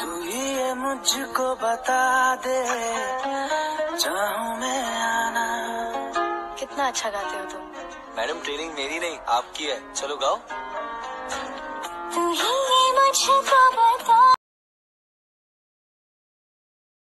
तू ही ये मुझको बता दे मैं आना। कितना अच्छा गाते हो तुम। मैडम ट्रेनिंग मेरी नहीं आपकी है। चलो गाओ।